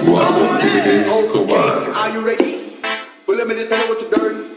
Escobar. Okay, are you ready? Well, let me just tell you what you're doing.